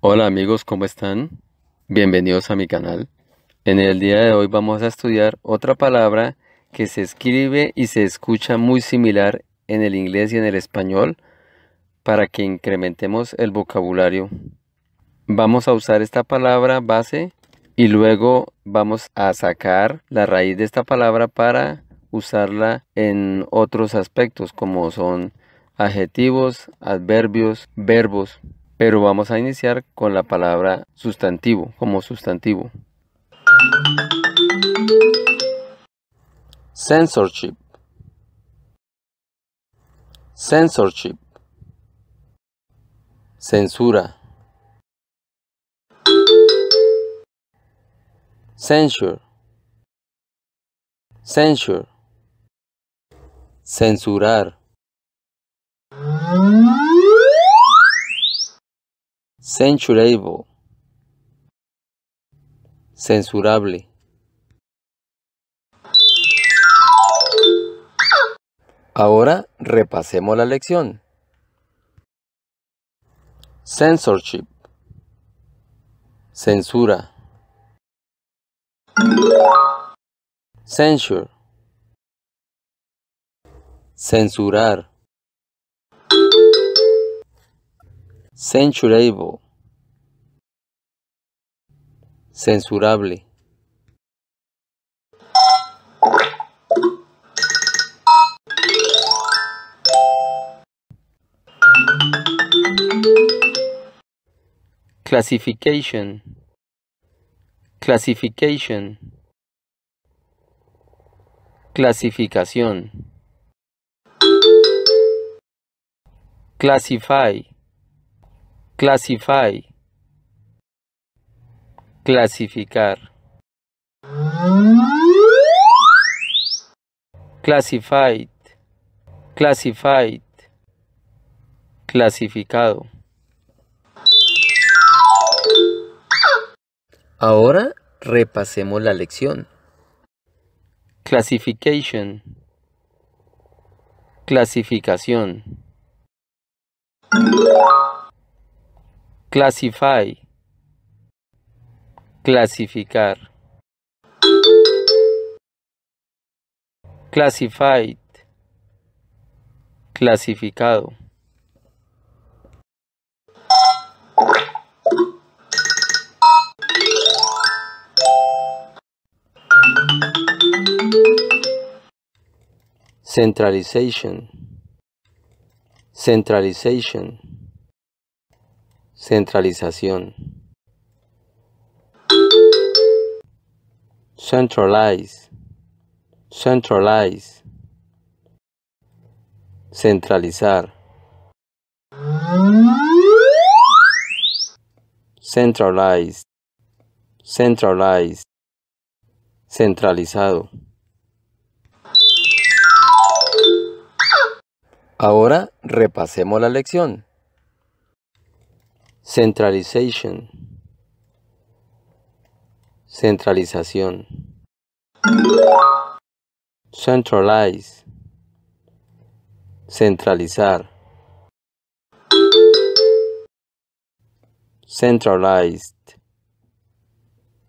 Hola amigos, ¿cómo están? Bienvenidos a mi canal. En el día de hoy vamos a estudiar otra palabra que se escribe y se escucha muy similar en el inglés y en el español para que incrementemos el vocabulario. Vamos a usar esta palabra base y luego vamos a sacar la raíz de esta palabra para usarla en otros aspectos como son adjetivos, adverbios, verbos. Pero vamos a iniciar con la palabra sustantivo como sustantivo. Censorship. Censorship. Censura. Censure. Censure. Censurar. Censurable. Censurable. Ahora repasemos la lección. Censorship. Censura. Censure. Censurar. Censurable. Censurable. Classification. Classification. Clasificación. Classify. Classify. Clasificar. Classified. Classified. Clasificado. Ahora repasemos la lección. Classification. Clasificación. Classify. Clasificar. Classified. Clasificado. Centralization. Centralization. Centralización. Centralize. Centralize. Centralizar. Centralized. Centralized. Centralizado. Ahora repasemos la lección. Centralization. Centralización. Centralize. Centralizar. Centralized.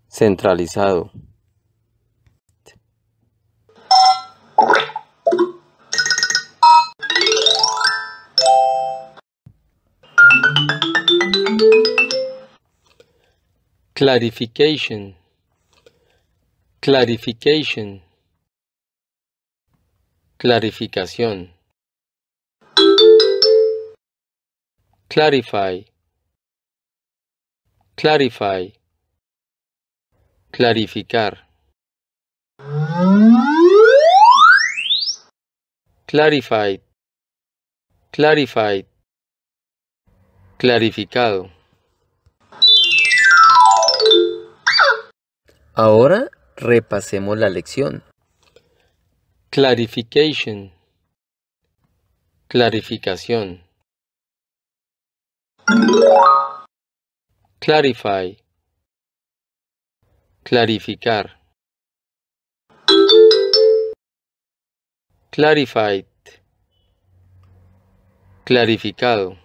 Centralizado. Clarification. Clarification. Clarificación. Clarify. Clarify. Clarificar. Clarified. Clarified. Clarificado. Ahora repasemos la lección. Clarification. Clarificación. Clarify. Clarificar. Clarified. Clarificado.